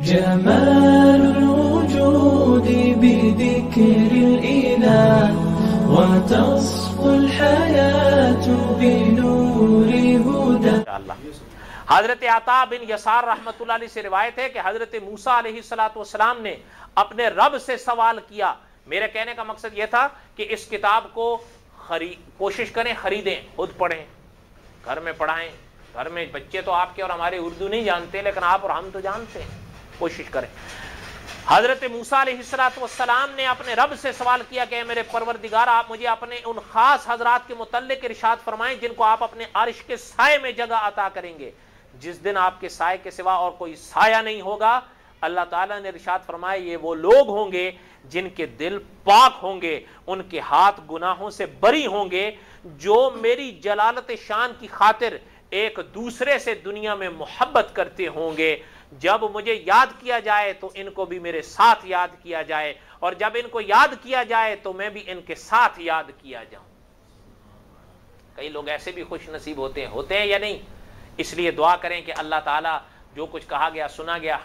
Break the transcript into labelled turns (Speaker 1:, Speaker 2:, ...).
Speaker 1: جمال الوجود بذكر الإله وتصفو الحياة بنور هدى.
Speaker 2: حضرت عطا بن یسار رحمۃ اللہ علیہ سے روایت ہے کہ حضرت موسیٰ علیہ السلاۃ والسلام نے اپنے رب سے سوال کیا۔ میرے کہنے کا مقصد یہ تھا کہ اس کتاب کو خری، کوشش کریں، خریدیں، خود پڑھیں۔ گھر میں پڑھائیں۔ گھر میں بچے تو آپ کے اور ہمارے اردو نہیں جانتے، لیکن آپ اور ہم تو جانتے ہیں۔ کوشش کریں۔ حضرت موسیٰ علیہ السلاۃ والسلام نے اپنے رب سے سوال کیا کہ اے میرے پروردگار، آپ مجھے اپنے ان خاص حضرات کے متعلق ارشاد فرمائیں جن کو آپ اپنے عرش کے سائے میں جگہ عطا کریں گے۔ جس دن آپ کے سائے کے سوا اور کوئی سایہ نہیں ہوگا، اللہ تعالیٰ نے ارشاد فرمایا یہ وہ لوگ ہوں گے جن کے دل پاک ہوں گے، ان کے ہاتھ گناہوں سے بری ہوں گے، جو میری جلالت شان کی خاطر ایک دوسرے سے دنیا میں محبت کرتے ہوں گے۔ جب مجھے یاد کیا جائے تو ان کو بھی میرے ساتھ یاد کیا جائے اور جب ان کو یاد کیا جائے تو میں بھی ان کے ساتھ یاد کیا جاؤں۔ کئی لوگ ایسے بھی خوش نصیب ہوتے ہیں ہوتے ہیں یا نہیں؟ اس لیے دعا کریں کہ اللہ تعالیٰ جو کچھ کہا گیا، سنا گیا۔